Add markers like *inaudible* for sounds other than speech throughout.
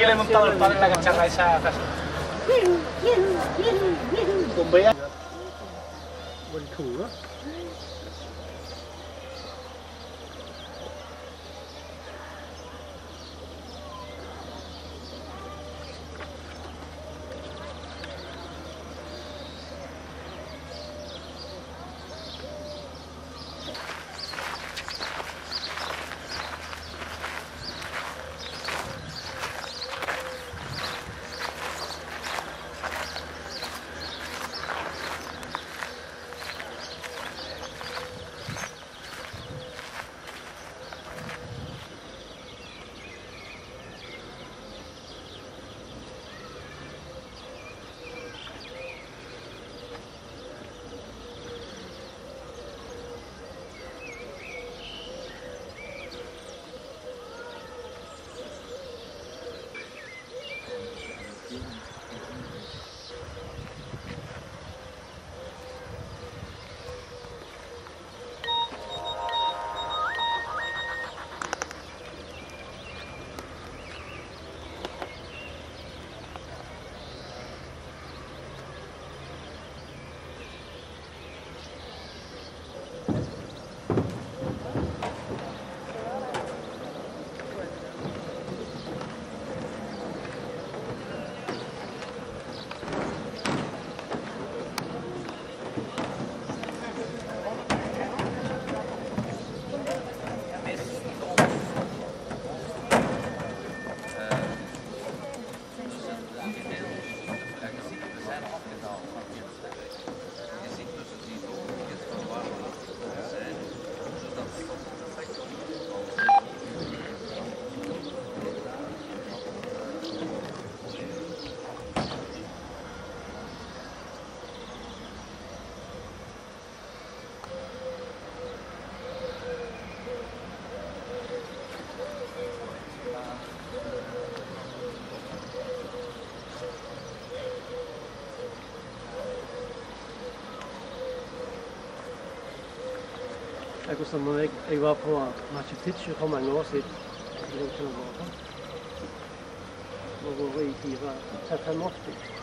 Mahirap magtawal para nagatsaka sa kaso. Kumbaya. Wala ko Akkurat som når jeg, jeg var på Machu Picchu for mange år siden. Jeg er ikke. Og vært i fire, 85.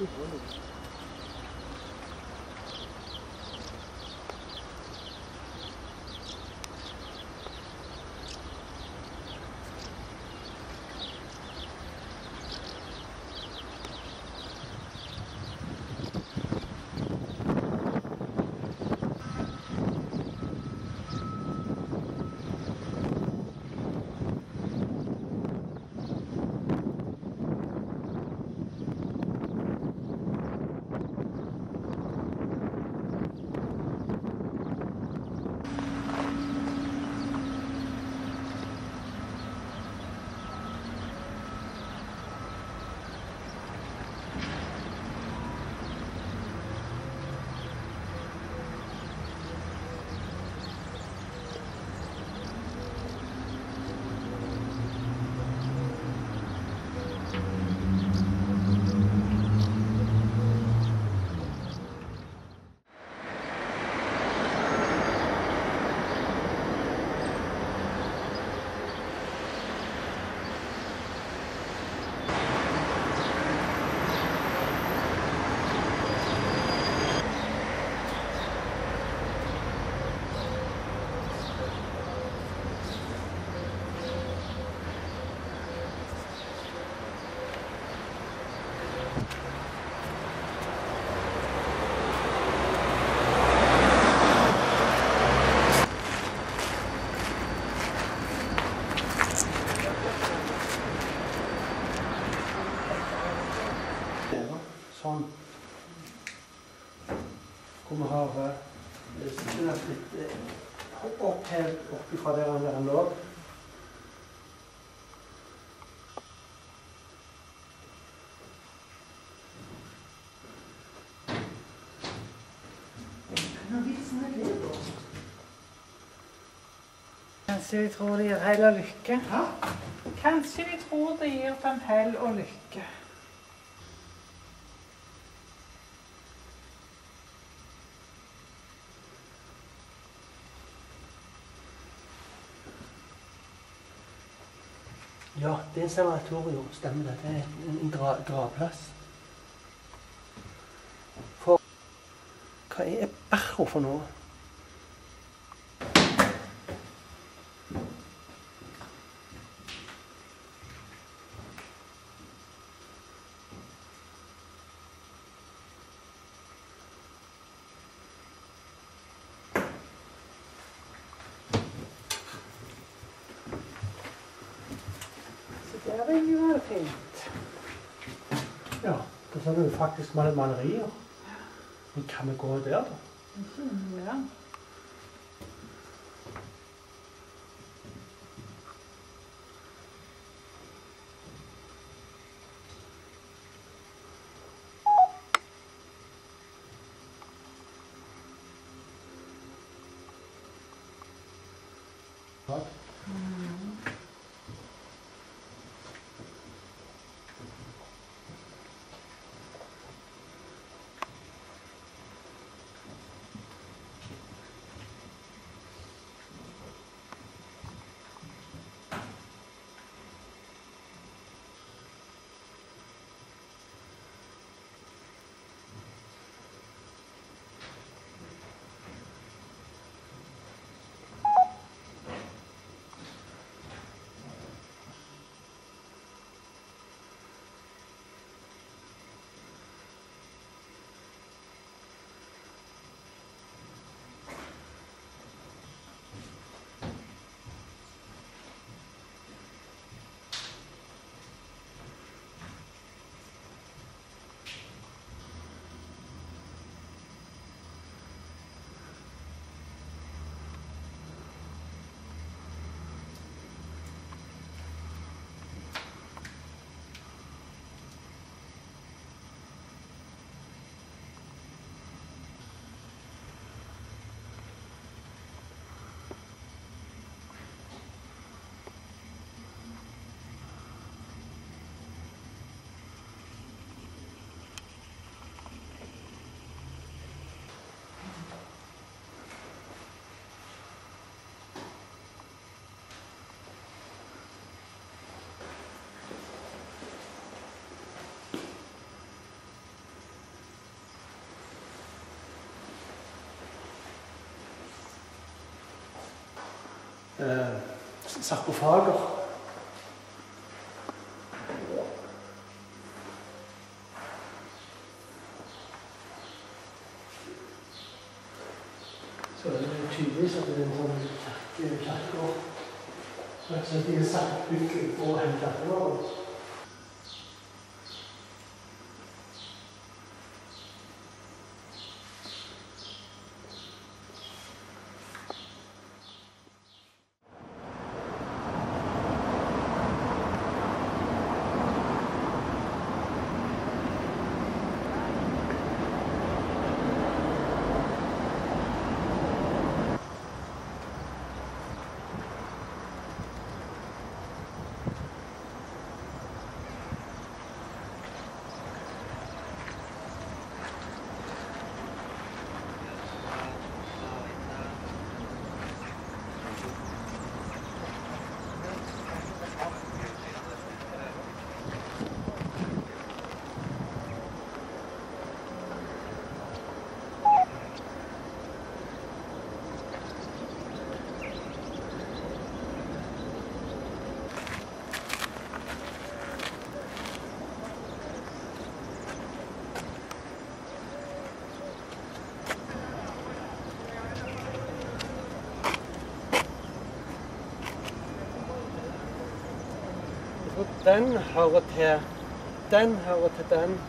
Slibrende. Sånn. Hvor vi har eh, snørt blitt opphevd opp helt fra der han lå. Kanskje de tror det gir hell og lykke. Hæ? Kanskje de tror det gir dem hell og lykke. Ja, det er sanatorium, stemmer det. Det er en, dra gra, gravplass. For Hva er barro for noe? Så det vil jo fint. Ja, da ser du faktisk mange malerier. Men kan vi gå der, da? Ja. Eh, sarkofager. Så det er tydeligvis at det er en sånn kirke- kirkegård. Rett og slett de er satt på hele kirkegården. Og den hører til Den hører til den.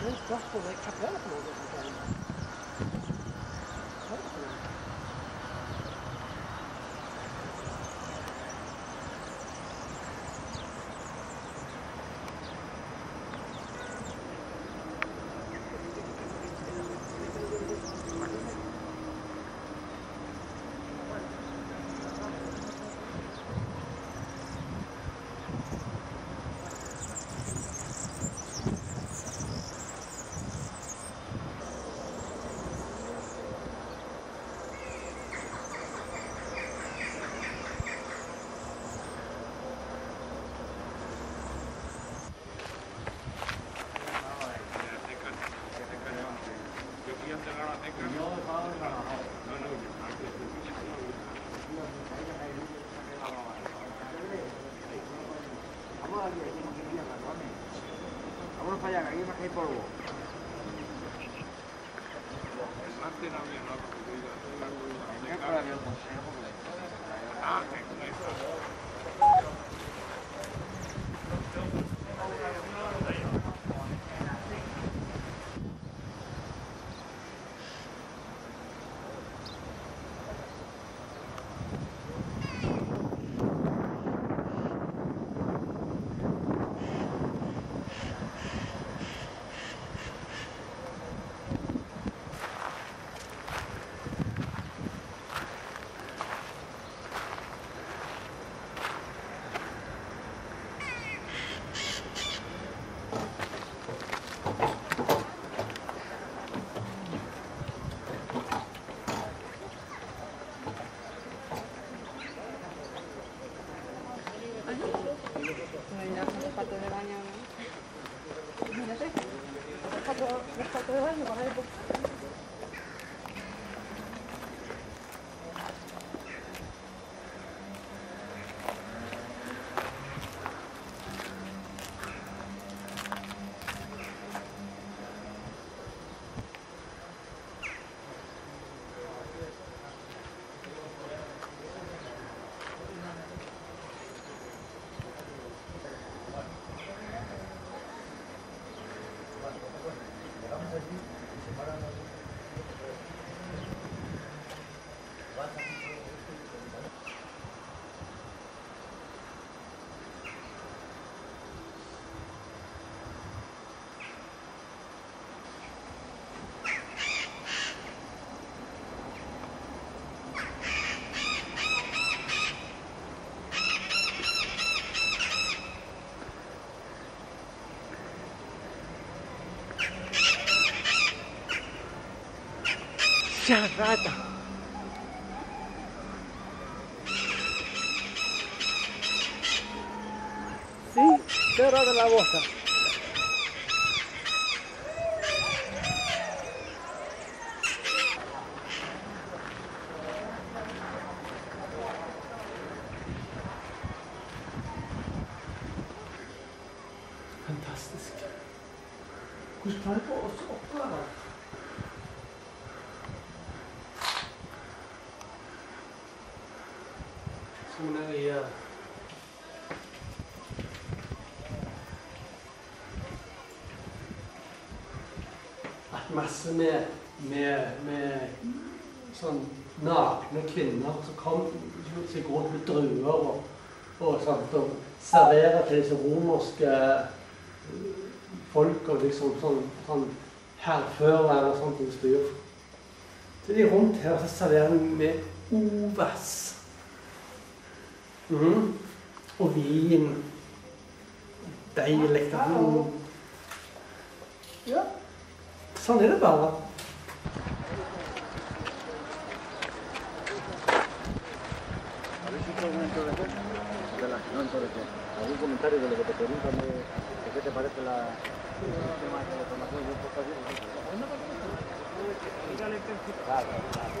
Det er et spørsmål hva er patos de baño, para eso. muchas ratas. Sí, cerrada la boca. Til disse romerske eh, folk og liksom sånn, sånn hærførere og sånt utstyr. Så de rundt her så serverer de med ovas. Mm. Og vin. Deilig. Ja. Sånn er det bare. Thank hecho de la no entonces, algún comentario de lo que te preguntan de, de qué te parece la, el sistema de información de estos Claro, claro.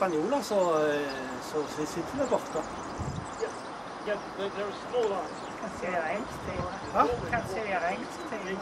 Spanjoler så, så sitter vi borte. Yeah, there, there are small arms. Kan se regnsteg. Hæ? Kan se regnsteg.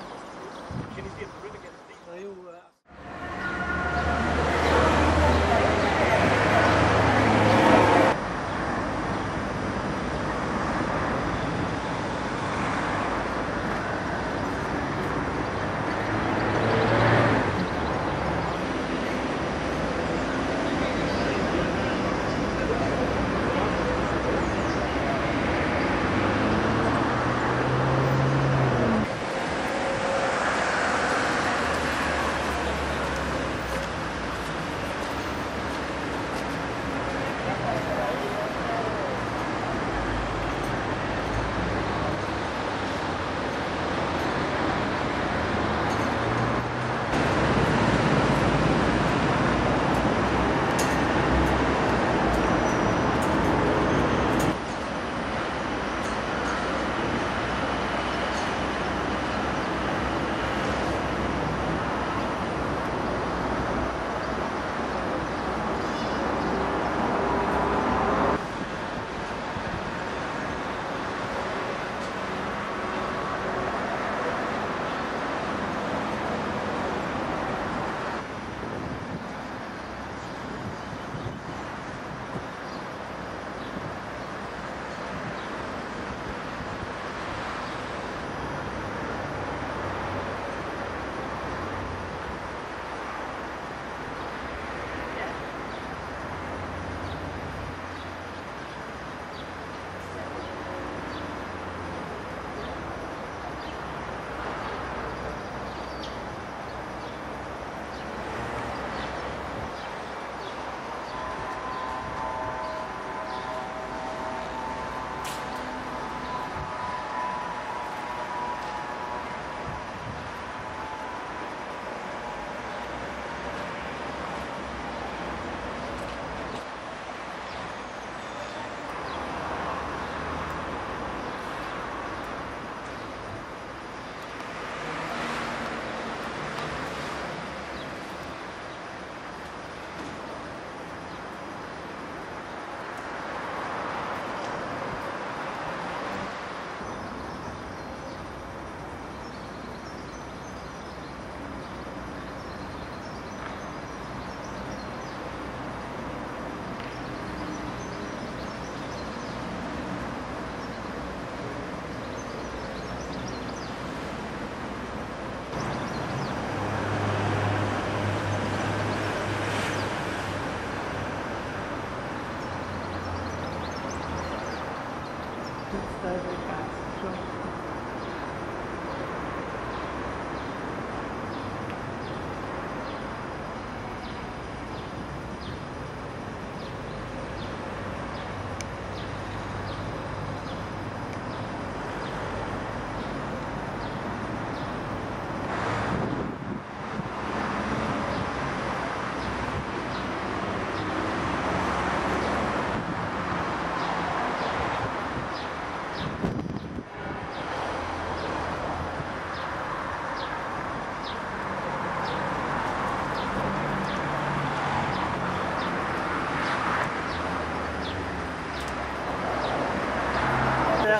just over that.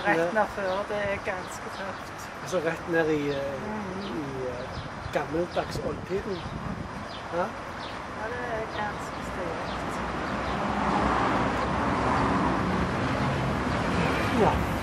Rett ned før. Det er ganske tøft. Altså rett ned i, i, i eh, gammeldags oldtiden. Ja? Ja, det er ganske stilig. ja.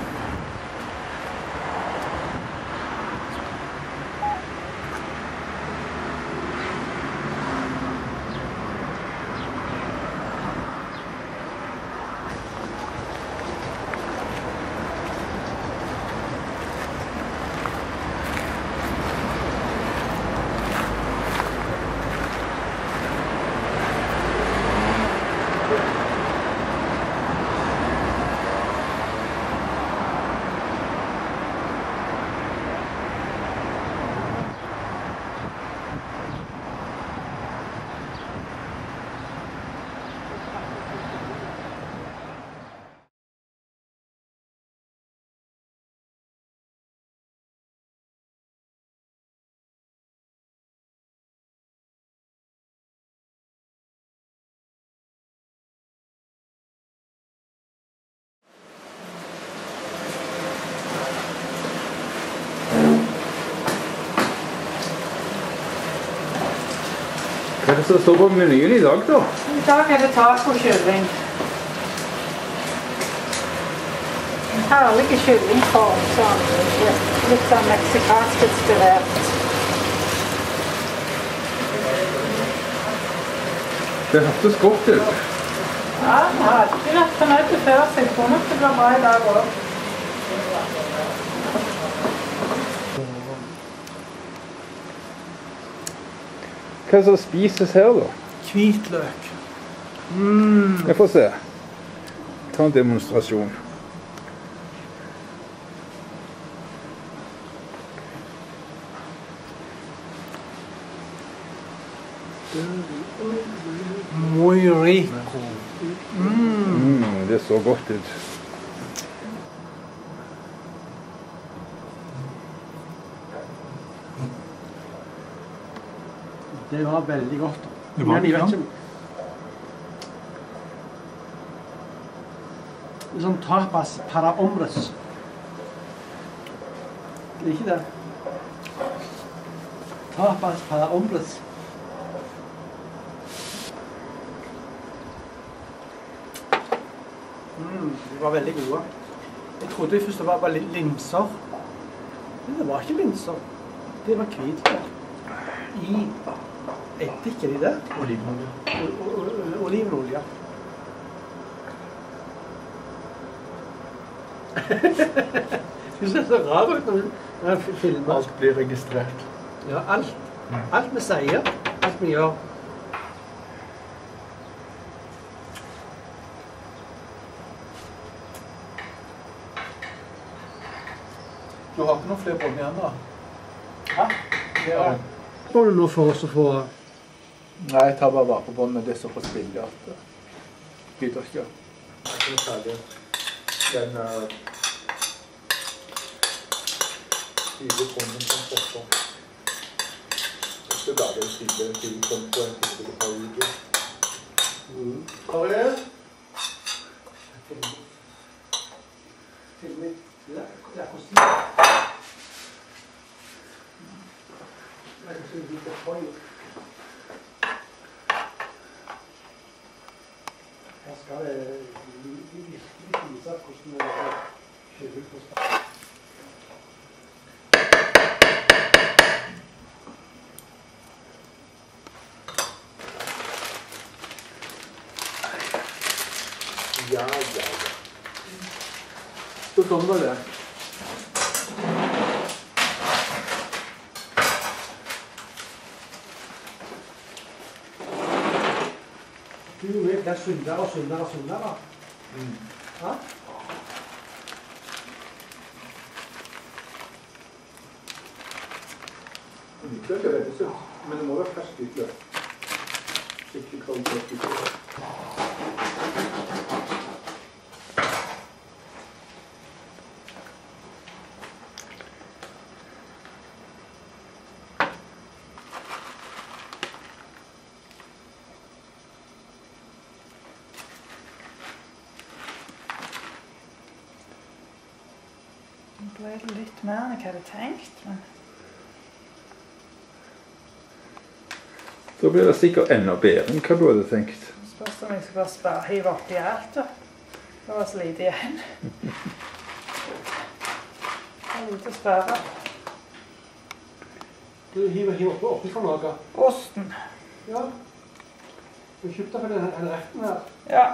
Hva er det som står på menyen i dag, da? I dag er det tacokylling. Herlig kyllingform. Sånn, litt sånn meksikansk inspirert. Det hørtes godt ut. Ja, jeg har alltid vært fornøyd før, så jeg tror nok det blir bra i dag òg. Hva som spises her, da? Hvitløk. Jeg får se. Ta en demonstrasjon. Muy rico. Mm, det så godt ut. Det var veldig godt. Det var Men jeg vet ikke Sånn tapas para hombres. Det er ikke det. Tapas para hombres. Mm, de var veldig gode. Jeg trodde først det var bare linser. Men det var ikke linser. Det var hvitløk. I eddik, er de det? Olivenolje. Olivenolje. *laughs* Du ser så rar ut når du filmer. Alt blir registrert. Ja, alt. Alt vi sier, alt vi gjør. Du har ikke noen flere bånd igjen, da? Hæ? ja. Må du nå for oss å få Nei, jeg tar bare vare på båndene. Det er såpass billig at uh, gidder ikke. Den uh, fire kroner som koster. Neste dag er det fire, kroner på en time per uke. Kari? filme cara é inutilizado, costuma escrever com os já já ya. Tudo bom, galera. Det. Og syndere blir sunnere og syndere. Mm. Ja? Hvitløk er veldig men det må være ferskt hvitløk. Skikkelig kvalitet ble det litt mer enn jeg hadde tenkt, men Da blir det sikkert enda bedre enn hva du hadde tenkt. det spørs om jeg skal bare spare, hive oppi alt. da. Det var så lite igjen. Det er lite å spare. Du hiver, hiver på oppi for noe. Osten. Ja. Du kjøpte for den, den retten her. Ja,